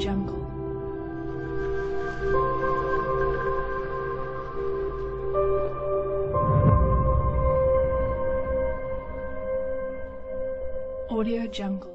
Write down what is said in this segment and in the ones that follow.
Jungle. Audio Jungle.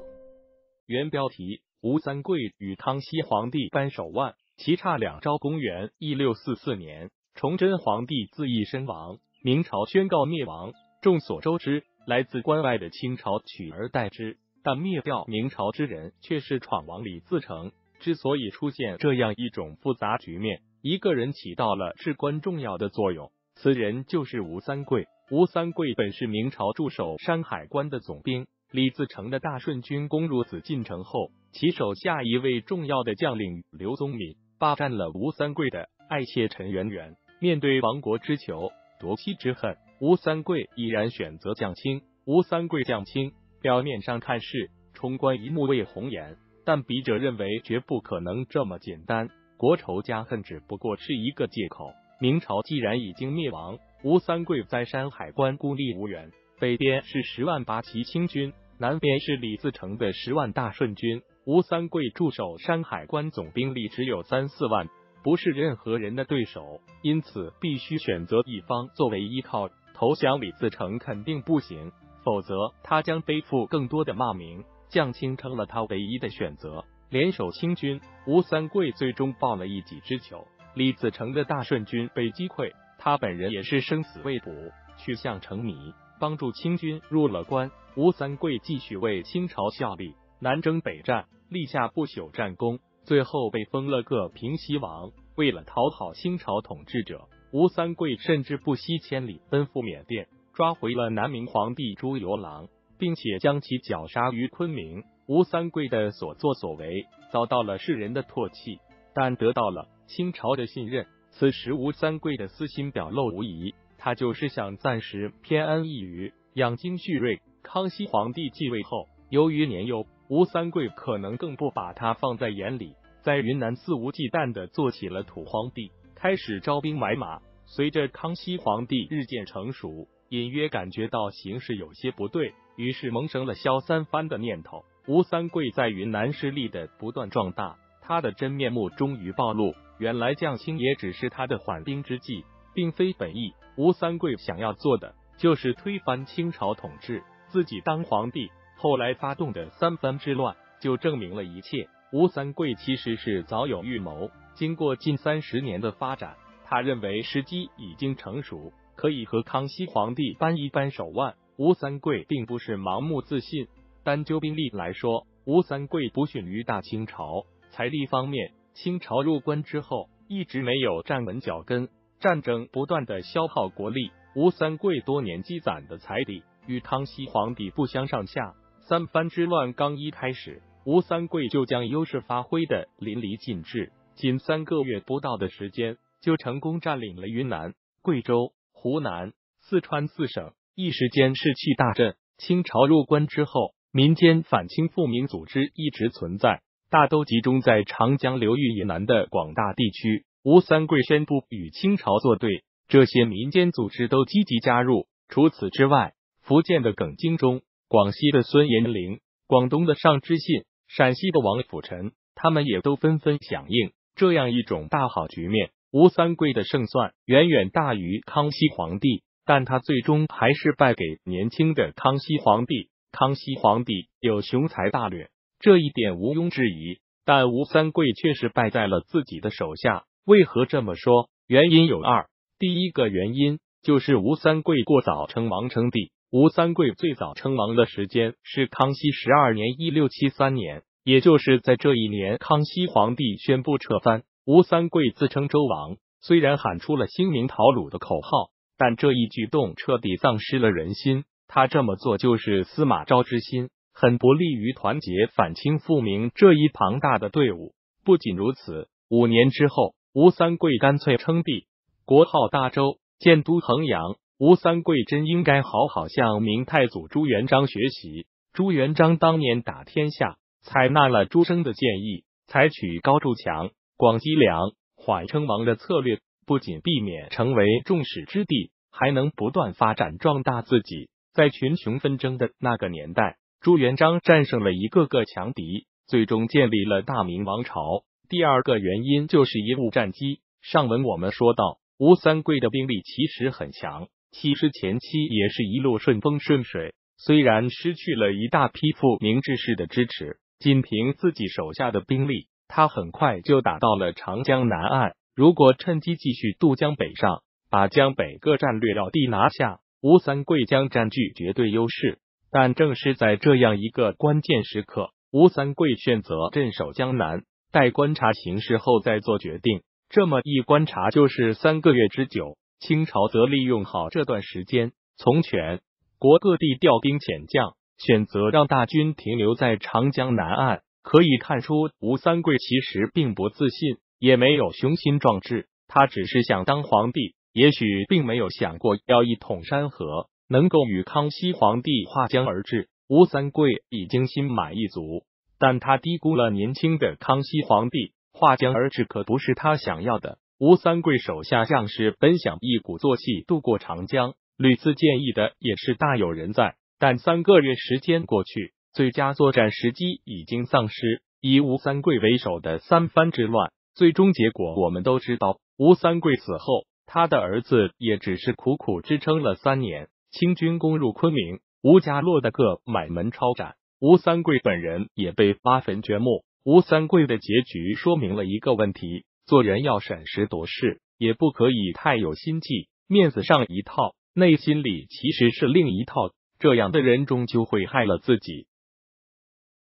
原标题：吴三桂与康熙皇帝扳手腕，棋差两招。公元一六四四年，崇祯皇帝自缢身亡，明朝宣告灭亡。众所周知，来自关外的清朝取而代之，但灭掉明朝之人却是闯王李自成。之所以出现这样一种复杂局面，一个人起到了至关重要的作用，此人就是吴三桂。吴三桂本是明朝驻守山海关的总兵。李自成的大顺军攻入紫禁城后，其手下一位重要的将领刘宗敏霸占了吴三桂的爱妾陈圆圆。面对亡国之仇、夺妻之恨，吴三桂毅然选择降清。吴三桂降清，表面上看是冲冠一怒为红颜，但笔者认为绝不可能这么简单。国仇家恨只不过是一个借口。明朝既然已经灭亡，吴三桂在山海关孤立无援。北边是十万八旗清军，南边是李自成的十万大顺军。吴三桂驻守山海关总兵力只有三四万，不是任何人的对手，因此必须选择一方作为依靠。投降李自成肯定不行，否则他将背负更多的骂名。降清成了他唯一的选择，联手清军，吴三桂最终报了一己之仇。李自成的大顺军被击溃，他本人也是生死未卜，去向成谜。帮助清军入了关，吴三桂继续为清朝效力，南征北战，立下不朽战功，最后被封了个平西王。为了讨好清朝统治者，吴三桂甚至不惜千里奔赴缅甸，抓回了南明皇帝朱由榔，并且将其绞杀于昆明。吴三桂的所作所为遭到了世人的唾弃，但得到了清朝的信任。此时，吴三桂的私心表露无遗。他就是想暂时偏安一隅，养精蓄锐。康熙皇帝继位后，由于年幼，吴三桂可能更不把他放在眼里，在云南肆无忌惮的做起了土皇帝，开始招兵买马。随着康熙皇帝日渐成熟，隐约感觉到形势有些不对，于是萌生了萧三番的念头。吴三桂在云南势力的不断壮大，他的真面目终于暴露，原来降清也只是他的缓兵之计。并非本意，吴三桂想要做的就是推翻清朝统治，自己当皇帝。后来发动的三藩之乱就证明了一切。吴三桂其实是早有预谋，经过近三十年的发展，他认为时机已经成熟，可以和康熙皇帝扳一扳手腕。吴三桂并不是盲目自信，单就兵力来说，吴三桂不逊于大清朝。财力方面，清朝入关之后一直没有站稳脚跟。战争不断的消耗国力，吴三桂多年积攒的财力与康熙皇帝不相上下。三藩之乱刚一开始，吴三桂就将优势发挥的淋漓尽致，仅三个月不到的时间，就成功占领了云南、贵州、湖南、四川四省，一时间士气大振。清朝入关之后，民间反清复明组织一直存在，大都集中在长江流域以南的广大地区。吴三桂宣布与清朝作对，这些民间组织都积极加入。除此之外，福建的耿精忠、广西的孙延龄、广东的尚知信、陕西的王辅臣，他们也都纷纷响应。这样一种大好局面，吴三桂的胜算远远大于康熙皇帝，但他最终还是败给年轻的康熙皇帝。康熙皇帝有雄才大略，这一点毋庸置疑，但吴三桂却是败在了自己的手下。为何这么说？原因有二。第一个原因就是吴三桂过早称王称帝。吴三桂最早称王的时间是康熙十二年（一六七三年），也就是在这一年，康熙皇帝宣布撤藩，吴三桂自称周王。虽然喊出了兴明讨鲁的口号，但这一举动彻底丧失了人心。他这么做就是司马昭之心，很不利于团结反清复明这一庞大的队伍。不仅如此，五年之后。吴三桂干脆称帝，国号大周，建都衡阳。吴三桂真应该好好向明太祖朱元璋学习。朱元璋当年打天下，采纳了朱生的建议，采取高筑墙、广积粮、缓称王的策略，不仅避免成为众矢之的，还能不断发展壮大自己。在群雄纷争的那个年代，朱元璋战胜了一个个强敌，最终建立了大明王朝。第二个原因就是贻误战机。上文我们说到，吴三桂的兵力其实很强，其实前期也是一路顺风顺水。虽然失去了一大批复明志士的支持，仅凭自己手下的兵力，他很快就打到了长江南岸。如果趁机继续渡江北上，把江北各战略要地拿下，吴三桂将占据绝对优势。但正是在这样一个关键时刻，吴三桂选择镇守江南，待观察形势后再做决定。这么一观察就是三个月之久。清朝则利用好这段时间，从全国各地调兵遣将，选择让大军停留在长江南岸。可以看出，吴三桂其实并不自信，也没有雄心壮志，他只是想当皇帝，也许并没有想过要一统山河。能够与康熙皇帝划江而治，吴三桂已经心满意足。但他低估了年轻的康熙皇帝，划江而治可不是他想要的。吴三桂手下将士本想一鼓作气渡过长江，屡次建议的也是大有人在。但三个月时间过去，最佳作战时机已经丧失。以吴三桂为首的三藩之乱，最终结果我们都知道。吴三桂死后，他的儿子也只是苦苦支撑了三年。清军攻入昆明，吴家落得个满门抄斩，吴三桂本人也被挖坟掘墓。吴三桂的结局说明了一个问题：做人要审时度势，也不可以太有心计，面子上一套，内心里其实是另一套。这样的人终究会害了自己。